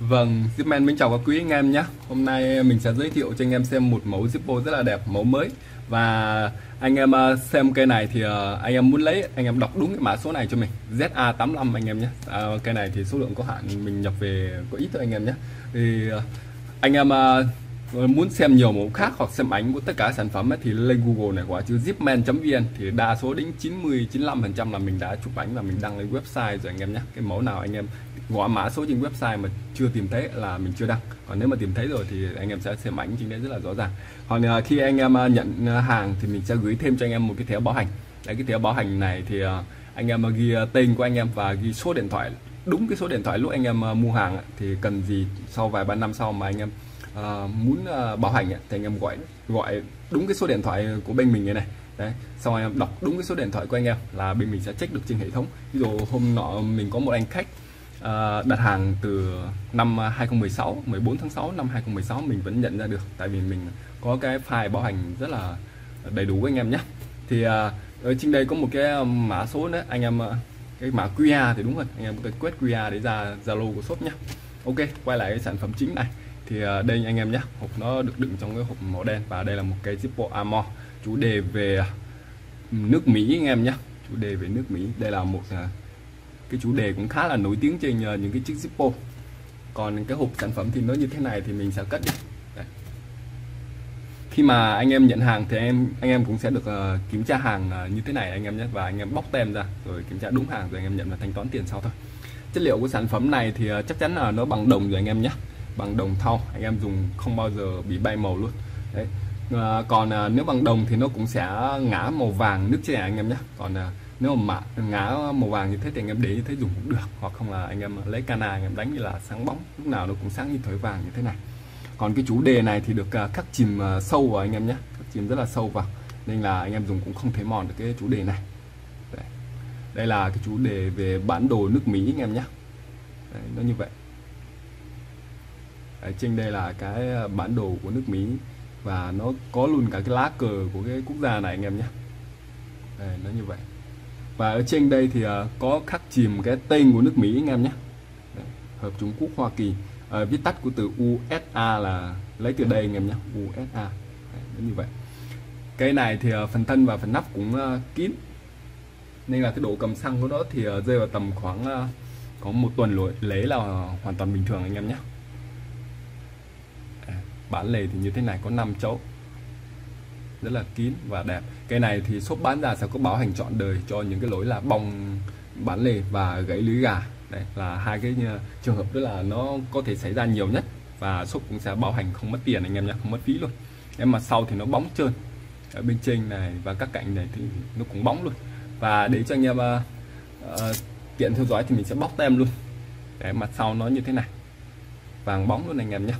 Vâng, Zipman mình chào các quý anh em nhé. Hôm nay mình sẽ giới thiệu cho anh em xem một mẫu Zippo rất là đẹp, mẫu mới. Và anh em ờ, xem cây này thì ờ, anh em muốn lấy, anh em đọc đúng cái mã số này cho mình. ZA85 anh em nhé. À, Cây này thì số lượng có hạn, mình nhập về có ít thôi anh em nhé. Thì ờ, anh em muốn xem nhiều mẫu khác hoặc xem ảnh của tất cả sản phẩm ấy, thì lên Google này quả chữ zipman.vn thì đa số đến 90 95% là mình đã chụp ảnh và mình đăng lên website rồi anh em nhé. Cái mẫu nào anh em gõ mã số trên website mà chưa tìm thấy là mình chưa đăng. Còn nếu mà tìm thấy rồi thì anh em sẽ xem ảnh trên đấy rất là rõ ràng. Còn à, khi anh em à, nhận à, hàng thì mình sẽ gửi thêm cho anh em một cái thẻ bảo hành. Đấy cái thẻ bảo hành này thì anh em ghi tên của anh em và ghi số điện thoại. Đúng cái số điện thoại lúc anh em mua hàng thì cần gì sau vài ba năm sau mà anh em uh, muốn uh, bảo hành thì anh em gọi gọi đúng cái số điện thoại của bên mình như này. Đấy xong anh em đọc đúng cái số điện thoại của anh em là bên mình sẽ check được trên hệ thống. Ví dụ hôm nọ mình có một anh khách uh, đặt hàng từ năm 2016 14 tháng 6 năm 2016 mình vẫn nhận ra được. Tại vì mình có cái file bảo hành rất là đầy đủ với anh em nhé. Thì uh, ở trên đây có một cái mã số nữa. Anh em cái mã QR thì đúng rồi. Anh em có thể quét QR để ra Zalo của shop nhé. Ok quay lại cái sản phẩm chính này thì à, đây anh em nhé hộp nó được đựng trong cái hộp màu đen và đây là một cái Zippo Armor chủ đề về à, nước Mỹ anh em nhé chủ đề về nước Mỹ. Đây là một à, cái chủ đề cũng khá là nổi tiếng trên những cái chiếc Zippo còn cái hộp sản phẩm thì nó như thế này thì mình sẽ cất đi. Đây. khi mà anh em nhận hàng thì em anh em cũng sẽ được uh, kiểm tra hàng uh, như thế này anh em nhé và anh em bóc tem ra rồi kiểm tra đúng hàng rồi anh em nhận và thanh toán tiền sau thôi. Chất liệu của sản phẩm này thì uh, chắc chắn là nó bằng đồng rồi anh em nhé bằng đồng thau. Anh em dùng không bao giờ bị bay màu luôn. Đấy. À, còn à, nếu bằng đồng thì nó cũng sẽ ngã màu vàng nước chè anh em nhé. Còn à, nếu mà ngã màu vàng như thế thì anh em để như thế dùng cũng được. Hoặc không là anh em lấy cana anh em đánh như là sáng bóng lúc nào nó cũng sáng như thỏi vàng như thế này. Còn cái chủ đề này thì được à, khắc chìm à, sâu vào anh em nhé. Khắc chìm rất là sâu vào. Nên là anh em dùng cũng không thể mòn được cái chủ đề này. Đây, đây là cái chủ đề về bản đồ nước Mỹ anh em nhé. Đấy, nó như vậy ở trên đây là cái ờ, bản đồ của nước Mỹ và nó có luôn cả cái lá cờ của cái quốc gia này anh em nhé. Đây, nó như vậy. Và ở trên đây thì uh, có khắc chìm cái tên của nước Mỹ anh em nhé. Đây, Hợp Trung Quốc Hoa Kỳ. Uh, viết tắt của từ USA là lấy từ đây anh em nhé USA đây, nó như vậy. Cái này thì uh, phần thân và phần nắp cũng uh, kín. Nên là cái độ cầm xăng của nó thì uh, rơi vào tầm khoảng uh, có một tuần lỗi lấy là hoàn toàn bình thường anh em nhé bản lề thì như thế này có 5 chỗ. Rất là kín và đẹp. Cái này thì shop bán ra sẽ có bảo hành trọn đời cho những cái lỗi là bong bản lề và gãy lưới gà. Đây là hai cái ờ, trường hợp đó là nó có thể xảy ra nhiều nhất và shop cũng sẽ bảo hành không mất tiền anh em nhé không mất phí luôn. Em mà sau thì nó bóng trơn ở bên trên này và các cạnh này thì nó cũng bóng luôn. Và để cho anh em uh, uh, tiện theo dõi thì mình sẽ bóc tem luôn. Để mặt sau nó như thế này. Vàng bóng luôn anh em nhé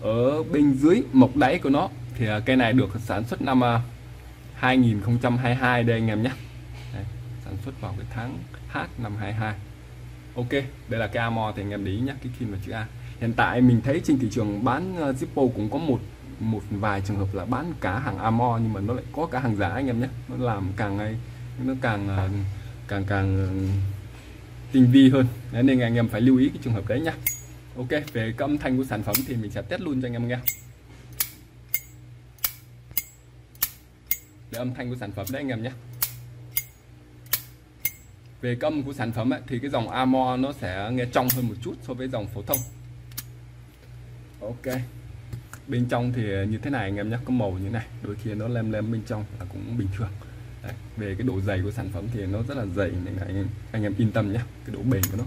ở bên dưới mộc đáy của nó. Thì à, cây này được sản xuất năm à, 2022 đây anh em nhé. Đây, sản xuất vào cái tháng H năm 22 Ok đây là cái Amor thì anh em để ý nhé cái kim là chữ A. Hiện tại mình thấy trên thị trường bán uh, Zippo cũng có một một vài trường hợp là bán cả hàng Amor nhưng mà nó lại có cả hàng giả anh em nhé. Nó làm càng ngày nó càng uh, càng càng uh, tinh vi hơn. Nên anh em phải lưu ý cái trường hợp đấy nhé ok về cái âm thanh của sản phẩm thì mình sẽ test luôn cho anh em nghe. Để âm thanh của sản phẩm đấy anh em nhé. Về âm của sản phẩm ấy, thì cái dòng Amor nó sẽ nghe trong hơn một chút so với dòng phổ thông. Ok. Bên trong thì như thế này anh em nhé có màu như này đôi khi nó lem lem bên trong là cũng bình thường. Đấy, về cái độ dày của sản phẩm thì nó rất là dày nên là anh anh em yên tâm nhé cái độ bền của nó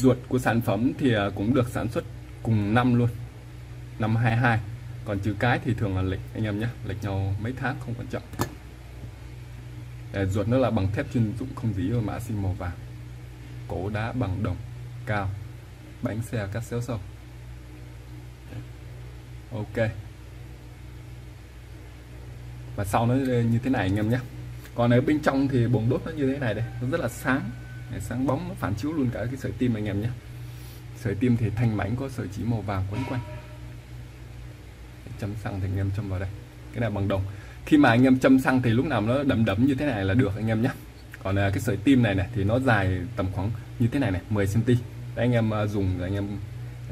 ruột của sản phẩm thì à, cũng được sản xuất cùng năm luôn, năm 22 còn chữ cái thì thường là lịch anh em nhé lịch nhau mấy tháng, không quan trọng. Để ruột nó là bằng thép chuyên dụng không dí và mã xin màu vàng, cổ đá bằng đồng, cao, bánh xe cắt xéo sâu. Ok. Và sau nó như thế này, anh em nhé. Còn ở bên trong thì buồng đốt nó như thế này đây, nó rất là sáng sáng bóng nó phản chiếu luôn cả cái sợi tim anh em nhé. Sợi tim thì thanh mảnh có sợi chỉ màu vàng quấn quanh. Châm xăng thì anh em châm vào đây. Cái này bằng đồng. Khi mà anh em châm xăng thì lúc nào nó đậm đậm như thế này là được anh em nhé. Còn à, cái sợi tim này này thì nó dài tầm khoảng như thế này này 10 cm Đấy, anh em à, dùng rồi anh em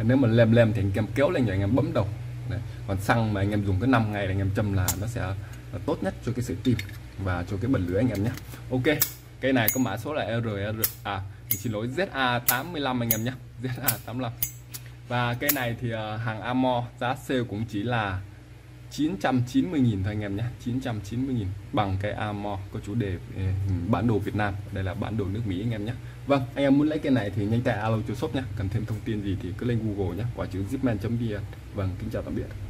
nếu mà lem lem thì anh em kéo lên rồi anh em bấm đầu. Đấy. còn xăng mà anh em dùng cái 5 ngày là anh em châm là nó sẽ là tốt nhất cho cái sợi tim và cho cái bật lưỡi anh em nhé. Ok cây này có mã số là RR à xin lỗi ZA85 anh em nhé ZA85 và cây này thì à, hàng Amor, giá sale cũng chỉ là 990.000 thôi anh em nhé 990.000 bằng cái Amor có chủ đề ừ, bản đồ Việt Nam. Đây là bản đồ nước Mỹ anh em nhé. Vâng anh em muốn lấy cái này thì nhanh tay alo cho shop nhé. Cần thêm thông tin gì thì cứ lên Google nhé, quả chữ zipman.vn Vâng kính chào tạm biệt.